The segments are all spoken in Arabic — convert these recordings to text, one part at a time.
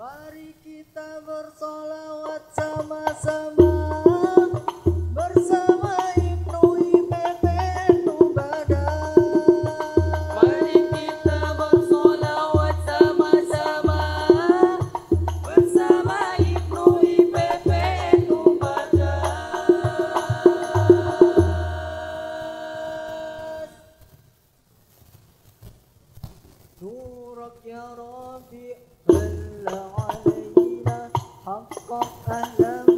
Mari kita bersolawat sama-sama. نورك يا رافع هل علينا حقا أهلا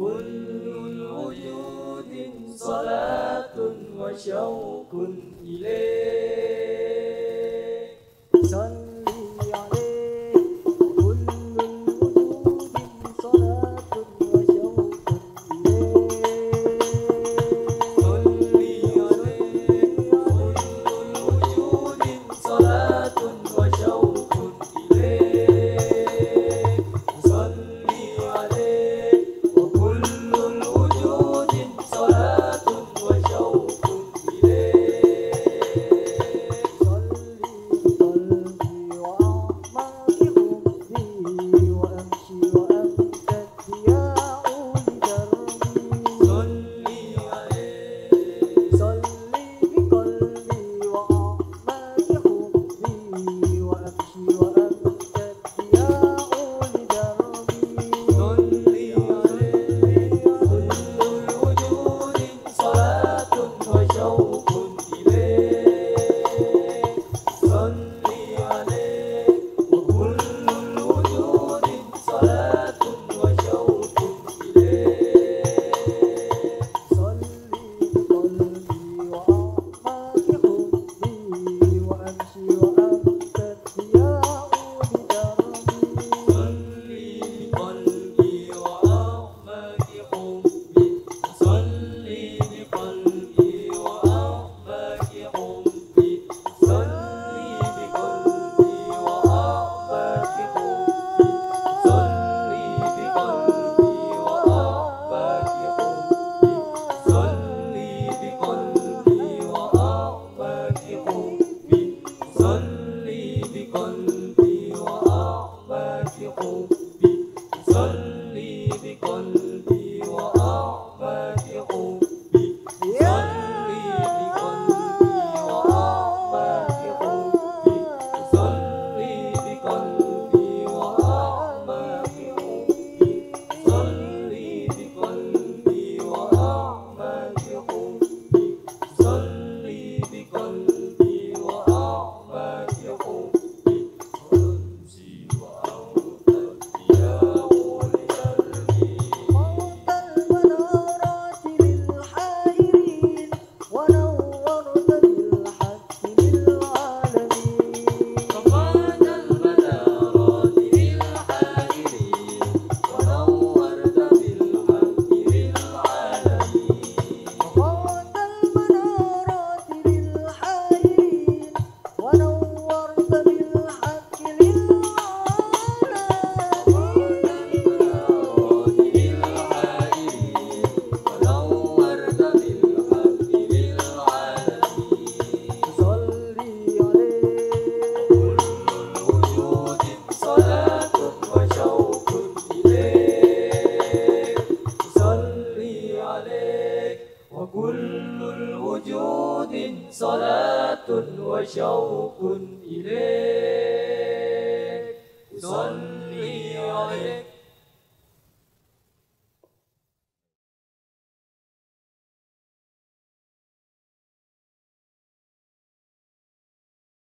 كل الوجود صلاة وشوق إليه. موت صلاة وشوق إليك أصلي عليك